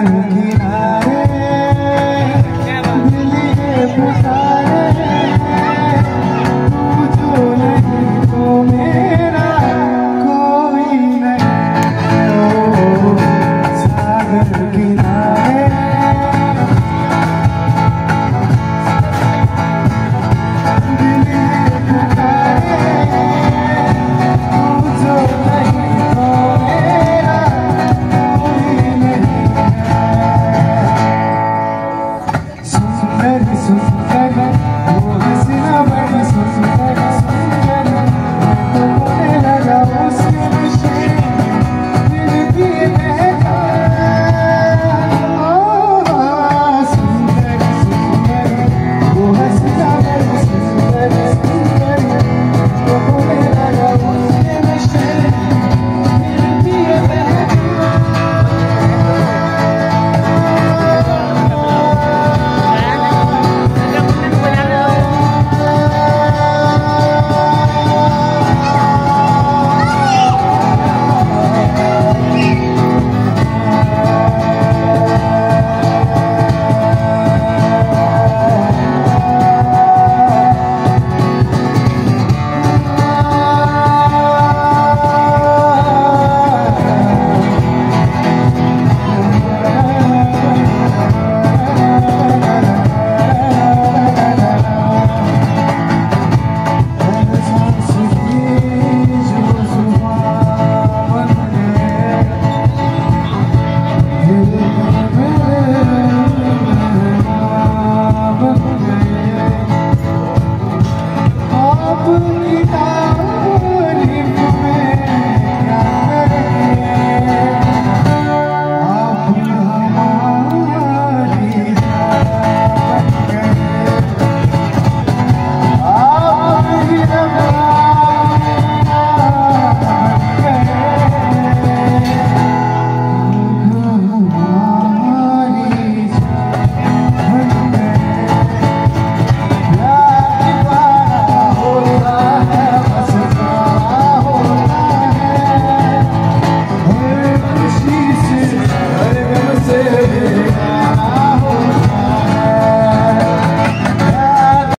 किनारे Some